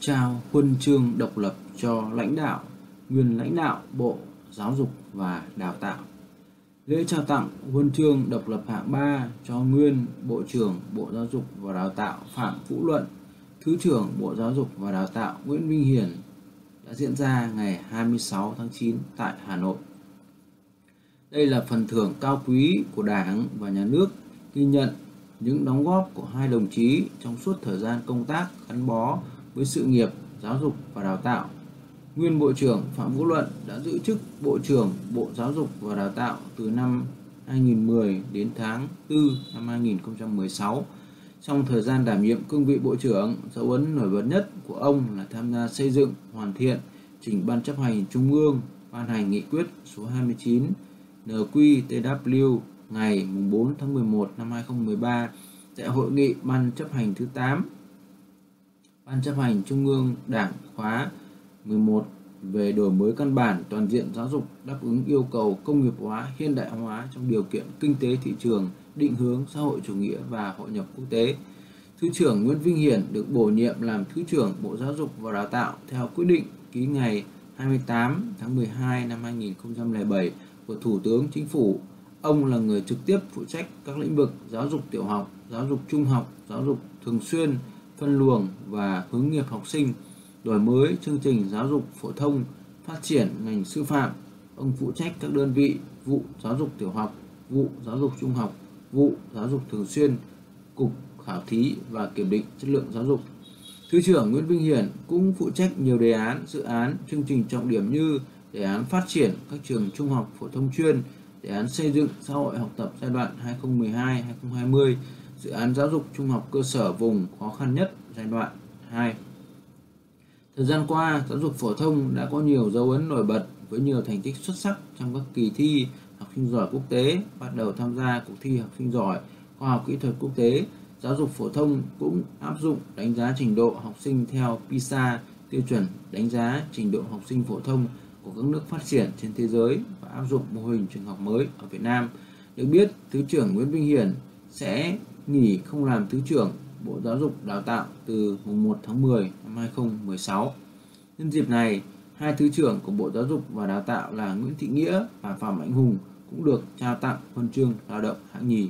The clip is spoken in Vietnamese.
trao huân chương độc lập cho lãnh đạo, nguyên lãnh đạo Bộ Giáo dục và Đào tạo. Lễ trao tặng huân chương độc lập hạng 3 cho nguyên Bộ trưởng Bộ Giáo dục và Đào tạo Phạm Vũ Luận, Thứ trưởng Bộ Giáo dục và Đào tạo Nguyễn Minh hiền đã diễn ra ngày 26 tháng 9 tại Hà Nội. Đây là phần thưởng cao quý của Đảng và Nhà nước ghi nhận những đóng góp của hai đồng chí trong suốt thời gian công tác gắn bó với sự nghiệp giáo dục và đào tạo. Nguyên Bộ trưởng Phạm Vũ Luận đã giữ chức Bộ trưởng Bộ Giáo dục và Đào tạo từ năm 2010 đến tháng 4 năm 2016. Trong thời gian đảm nhiệm cương vị Bộ trưởng, dấu ấn nổi bật nhất của ông là tham gia xây dựng, hoàn thiện, chỉnh Ban chấp hành Trung ương ban hành nghị quyết số 29 NQTW ngày 4 tháng 11 năm 2013 tại hội nghị Ban chấp hành thứ 8 Ban chấp hành Trung ương Đảng khóa 11 về đổi mới căn bản toàn diện giáo dục đáp ứng yêu cầu công nghiệp hóa, hiện đại hóa trong điều kiện kinh tế thị trường, định hướng xã hội chủ nghĩa và hội nhập quốc tế. Thứ trưởng Nguyễn Vinh Hiển được bổ nhiệm làm Thứ trưởng Bộ Giáo dục và Đào tạo theo quyết định ký ngày 28 tháng 12 năm 2007 của Thủ tướng Chính phủ. Ông là người trực tiếp phụ trách các lĩnh vực giáo dục tiểu học, giáo dục trung học, giáo dục thường xuyên, phân luồng và hướng nghiệp học sinh, đổi mới chương trình giáo dục phổ thông, phát triển ngành sư phạm. Ông phụ trách các đơn vị vụ giáo dục tiểu học, vụ giáo dục trung học, vụ giáo dục thường xuyên, cục khảo thí và kiểm định chất lượng giáo dục. Thứ trưởng Nguyễn Vinh Hiển cũng phụ trách nhiều đề án, dự án, chương trình trọng điểm như đề án phát triển các trường trung học phổ thông chuyên, đề án xây dựng xã hội học tập giai đoạn 2012-2020, dự án giáo dục trung học cơ sở vùng khó khăn nhất giai đoạn 2. Thời gian qua, giáo dục phổ thông đã có nhiều dấu ấn nổi bật với nhiều thành tích xuất sắc trong các kỳ thi học sinh giỏi quốc tế, bắt đầu tham gia cuộc thi học sinh giỏi, khoa học kỹ thuật quốc tế. Giáo dục phổ thông cũng áp dụng đánh giá trình độ học sinh theo PISA, tiêu chuẩn đánh giá trình độ học sinh phổ thông của các nước phát triển trên thế giới và áp dụng mô hình trường học mới ở Việt Nam. Được biết, Thứ trưởng Nguyễn Vinh Hiển sẽ nghỉ không làm Thứ trưởng Bộ Giáo dục Đào tạo từ mùng 1 tháng 10 năm 2016. Nhân dịp này, hai Thứ trưởng của Bộ Giáo dục và Đào tạo là Nguyễn Thị Nghĩa và Phạm Mạnh Hùng cũng được trao tặng huân chương lao động hạng nhì